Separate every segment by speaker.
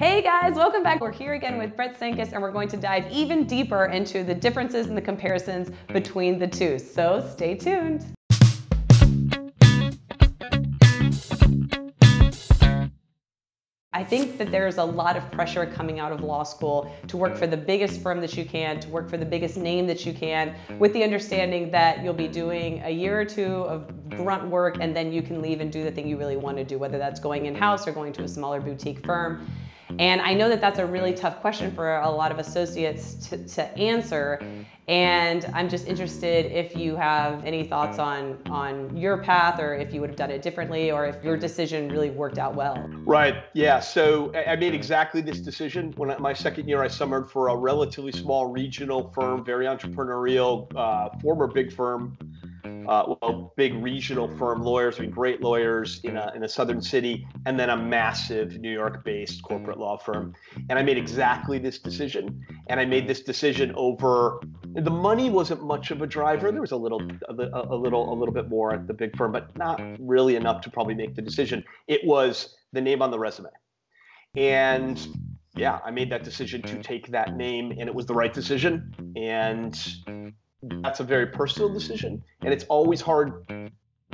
Speaker 1: Hey guys, welcome back. We're here again with Brett Cenkus and we're going to dive even deeper into the differences and the comparisons between the two. So stay tuned. I think that there's a lot of pressure coming out of law school to work for the biggest firm that you can, to work for the biggest name that you can, with the understanding that you'll be doing a year or two of grunt work and then you can leave and do the thing you really want to do, whether that's going in house or going to a smaller boutique firm. And I know that that's a really tough question for a lot of associates to, to answer. And I'm just interested if you have any thoughts on, on your path or if you would have done it differently or if your decision really worked out well.
Speaker 2: Right. Yeah. So I made exactly this decision when my second year I summered for a relatively small regional firm, very entrepreneurial, uh, former big firm uh, well, big regional firm lawyers, I great lawyers in a, in a southern city, and then a massive New York based corporate law firm. And I made exactly this decision. And I made this decision over the money wasn't much of a driver. There was a little, a, a little, a little bit more at the big firm, but not really enough to probably make the decision. It was the name on the resume. And yeah, I made that decision to take that name, and it was the right decision. And that's a very personal decision and it's always hard.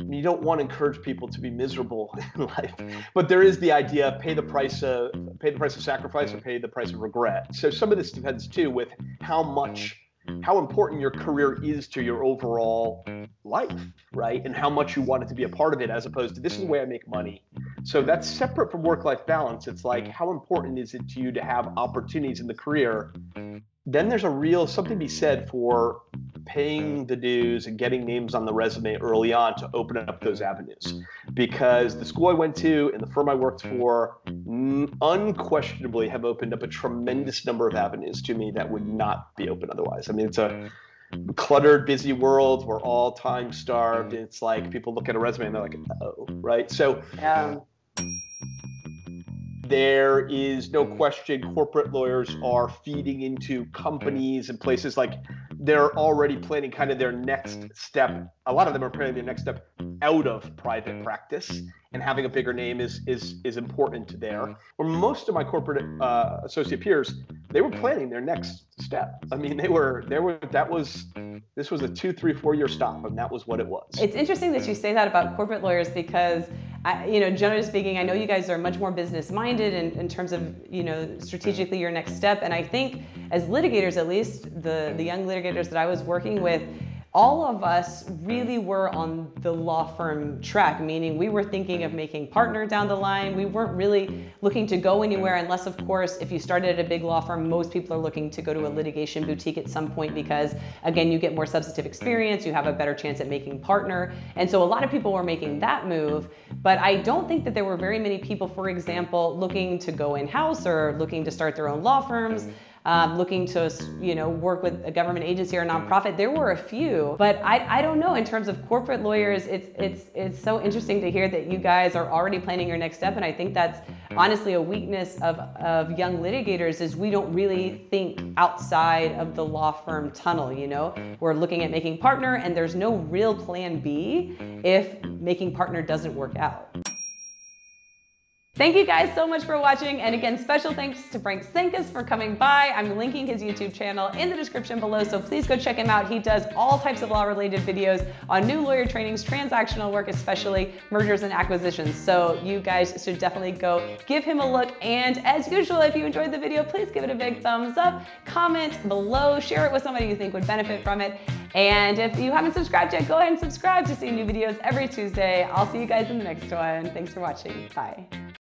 Speaker 2: You don't want to encourage people to be miserable in life but there is the idea pay the price of pay the price of sacrifice or pay the price of regret. So some of this depends too with how much how important your career is to your overall life right? And how much you want it to be a part of it as opposed to this is the way i make money. So that's separate from work life balance. It's like how important is it to you to have opportunities in the career? Then there's a real something to be said for paying the dues and getting names on the resume early on to open up those avenues. Because the school I went to and the firm I worked for unquestionably have opened up a tremendous number of avenues to me that would not be open otherwise. I mean, it's a cluttered, busy world. We're all time starved. It's like people look at a resume and they're like, oh, right? So, um, there is no question corporate lawyers are feeding into companies and places like they're already planning kind of their next step. A lot of them are planning their next step out of private practice, and having a bigger name is is is important there. Where most of my corporate uh, associate peers, they were planning their next step. I mean, they were there were that was this was a two, three, four year stop, and that was what it was.
Speaker 1: It's interesting that you say that about corporate lawyers because I, you know, generally speaking, I know you guys are much more business minded in, in terms of, you know, strategically your next step. And I think as litigators, at least the, the young litigators that I was working with, all of us really were on the law firm track, meaning we were thinking of making partner down the line. We weren't really looking to go anywhere unless, of course, if you started at a big law firm, most people are looking to go to a litigation boutique at some point because, again, you get more substantive experience, you have a better chance at making partner. And so a lot of people were making that move, but I don't think that there were very many people, for example, looking to go in house or looking to start their own law firms mm-hmm. Um, looking to you know work with a government agency or a nonprofit. There were a few, but I, I don't know in terms of corporate lawyers. It's it's it's so interesting to hear that you guys are already planning your next step, and I think that's honestly a weakness of of young litigators is we don't really think outside of the law firm tunnel. You know, we're looking at making partner, and there's no real plan B if making partner doesn't work out. Thank you guys so much for watching. And again, special thanks to Brett Cenkus for coming by. I'm linking his YouTube channel in the description below, so please go check him out. He does all types of law related videos on new lawyer trainings, transactional work, especially mergers and acquisitions. So you guys should definitely go give him a look. And as usual, if you enjoyed the video, please give it a big thumbs up, comment below, share it with somebody you think would benefit from it. And if you haven't subscribed yet, go ahead and subscribe to see new videos every Tuesday. I'll see you guys in the next one. Thanks for watching. Bye.